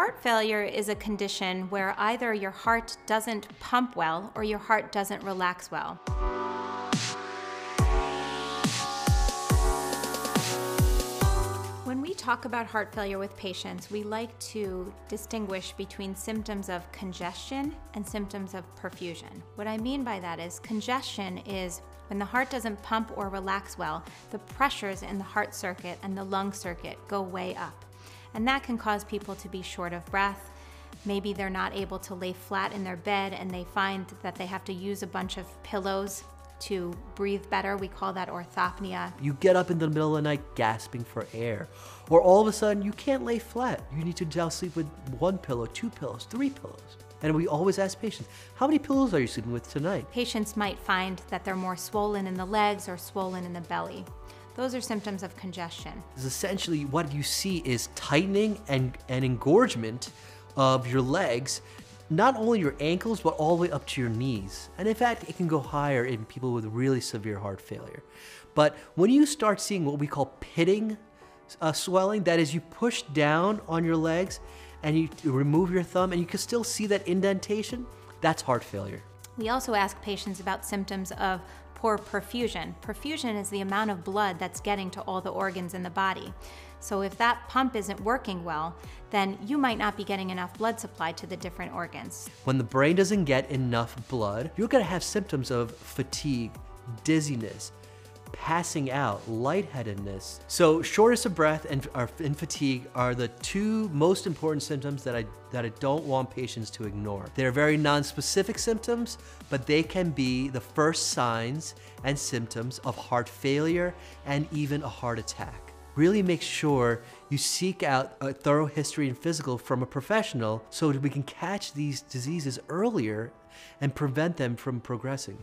heart failure is a condition where either your heart doesn't pump well or your heart doesn't relax well. When we talk about heart failure with patients, we like to distinguish between symptoms of congestion and symptoms of perfusion. What I mean by that is congestion is when the heart doesn't pump or relax well, the pressures in the heart circuit and the lung circuit go way up. And that can cause people to be short of breath. Maybe they're not able to lay flat in their bed and they find that they have to use a bunch of pillows to breathe better. We call that orthopnea. You get up in the middle of the night gasping for air. Or all of a sudden, you can't lay flat. You need to now sleep with one pillow, two pillows, three pillows. And we always ask patients, how many pillows are you sleeping with tonight? Patients might find that they're more swollen in the legs or swollen in the belly. Those are symptoms of congestion. Essentially, what you see is tightening and, and engorgement of your legs, not only your ankles, but all the way up to your knees. And in fact, it can go higher in people with really severe heart failure. But when you start seeing what we call pitting uh, swelling, that is, you push down on your legs and you remove your thumb and you can still see that indentation, that's heart failure. We also ask patients about symptoms of poor perfusion. Perfusion is the amount of blood that's getting to all the organs in the body. So if that pump isn't working well, then you might not be getting enough blood supply to the different organs. When the brain doesn't get enough blood, you're gonna have symptoms of fatigue, dizziness, passing out, lightheadedness. So shortness of breath and, and, fatigue are the two most important symptoms that I, that I don't want patients to ignore. They're very non-specific symptoms, but they can be the first signs and symptoms of heart failure and even a heart attack. Really make sure you seek out a thorough history and physical from a professional so that we can catch these diseases earlier and prevent them from progressing.